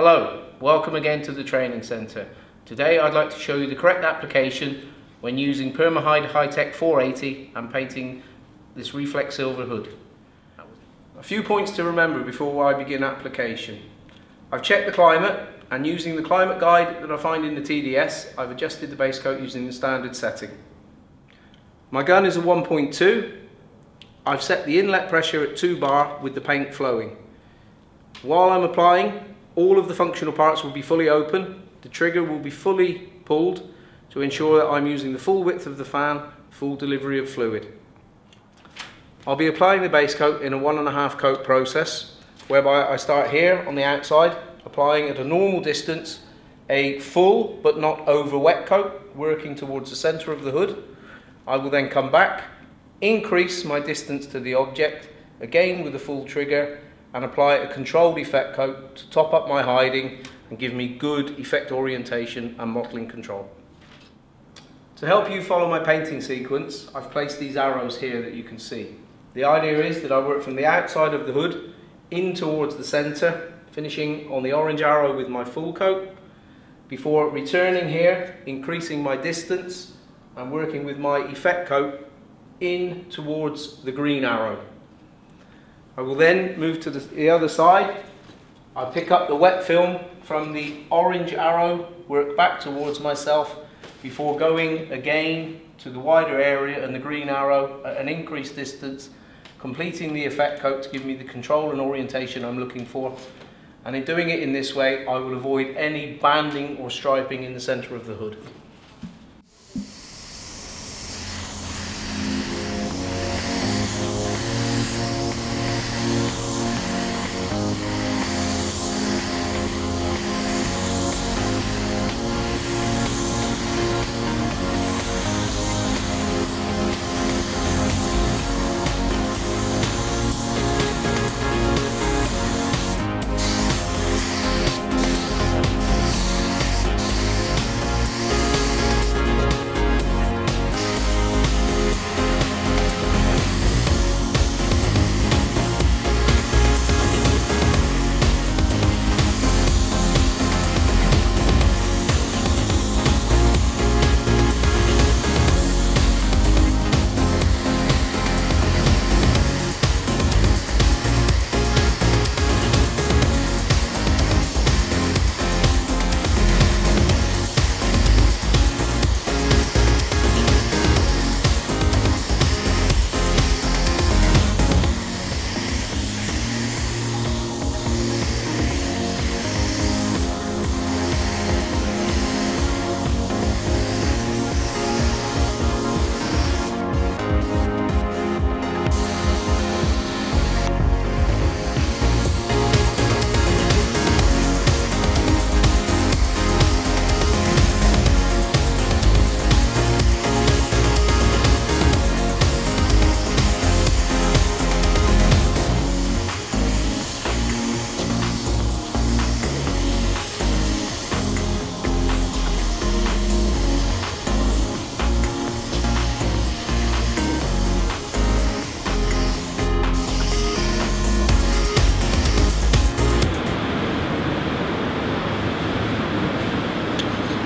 Hello, welcome again to the training centre. Today I'd like to show you the correct application when using Permahyd Hi-TEC 480 and painting this reflex silver hood. A few points to remember before I begin application. I've checked the climate and using the climate guide that I find in the TDS I've adjusted the base coat using the standard setting. My gun is a 1.2 I've set the inlet pressure at 2 bar with the paint flowing. While I'm applying, all of the functional parts will be fully open, the trigger will be fully pulled to ensure that I'm using the full width of the fan, full delivery of fluid. I'll be applying the base coat in a one and a half coat process, whereby I start here on the outside, applying at a normal distance a full but not over wet coat, working towards the centre of the hood. I will then come back increase my distance to the object, again with a full trigger, and apply a controlled effect coat to top up my hiding and give me good effect orientation and mottling control. To help you follow my painting sequence, I've placed these arrows here that you can see. The idea is that I work from the outside of the hood in towards the centre, finishing on the orange arrow with my full coat, before returning here, increasing my distance and working with my effect coat in towards the green arrow. I will then move to the, the other side. I pick up the wet film from the orange arrow, work back towards myself before going again to the wider area and the green arrow at an increased distance, completing the effect coat to give me the control and orientation I'm looking for. And in doing it in this way, I will avoid any banding or striping in the center of the hood.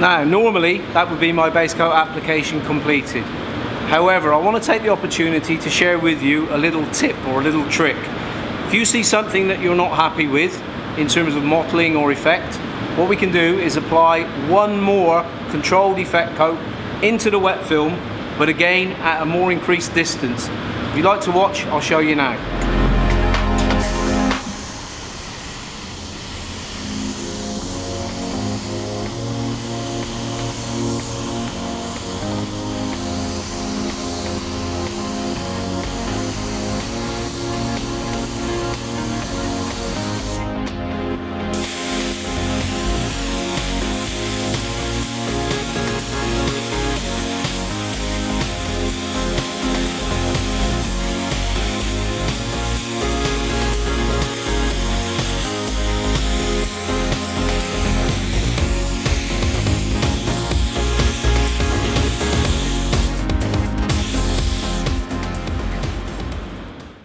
Now, normally that would be my base coat application completed. However, I want to take the opportunity to share with you a little tip or a little trick. If you see something that you're not happy with in terms of mottling or effect, what we can do is apply one more controlled effect coat into the wet film, but again at a more increased distance. If you'd like to watch, I'll show you now.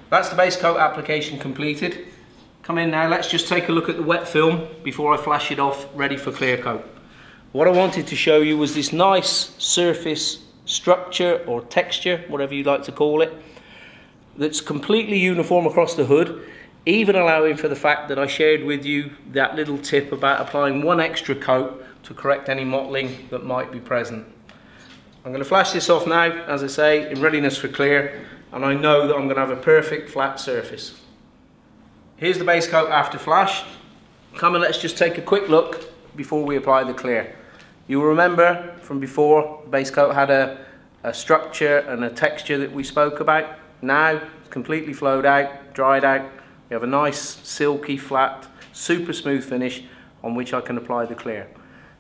That's the base coat application completed. Come in now, let's just take a look at the wet film before I flash it off ready for clear coat. What I wanted to show you was this nice surface structure or texture, whatever you like to call it, that's completely uniform across the hood, even allowing for the fact that I shared with you that little tip about applying one extra coat to correct any mottling that might be present. I'm going to flash this off now, as I say, in readiness for clear, and I know that I'm going to have a perfect flat surface. Here's the base coat after flash. Come and let's just take a quick look before we apply the clear. You'll remember from before, the base coat had a, a structure and a texture that we spoke about. Now, it's completely flowed out, dried out. We have a nice, silky, flat, super smooth finish on which I can apply the clear.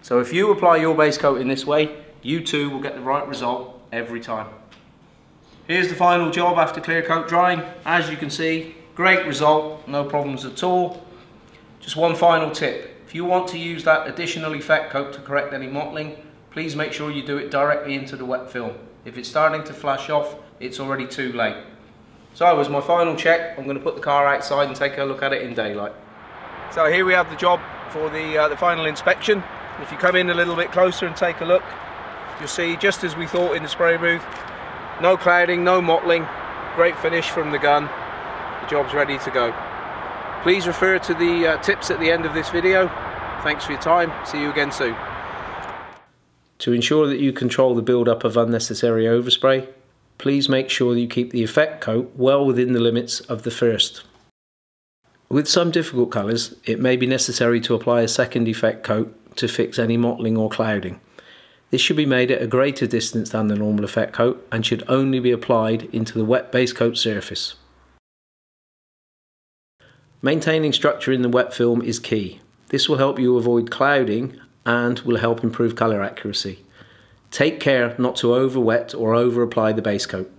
So if you apply your base coat in this way, you too will get the right result every time. Here's the final job after clear coat drying. As you can see, great result, no problems at all. Just one final tip. If you want to use that additional effect coat to correct any mottling, please make sure you do it directly into the wet film. If it's starting to flash off, it's already too late. So as my final check, I'm going to put the car outside and take a look at it in daylight. So here we have the job for the, uh, the final inspection. If you come in a little bit closer and take a look, you'll see just as we thought in the spray booth, no clouding, no mottling, great finish from the gun, the job's ready to go. Please refer to the uh, tips at the end of this video. Thanks for your time, see you again soon. To ensure that you control the build-up of unnecessary overspray, please make sure that you keep the effect coat well within the limits of the first. With some difficult colours, it may be necessary to apply a second effect coat to fix any mottling or clouding. This should be made at a greater distance than the normal effect coat and should only be applied into the wet base coat surface. Maintaining structure in the wet film is key. This will help you avoid clouding and will help improve colour accuracy. Take care not to over wet or over apply the base coat.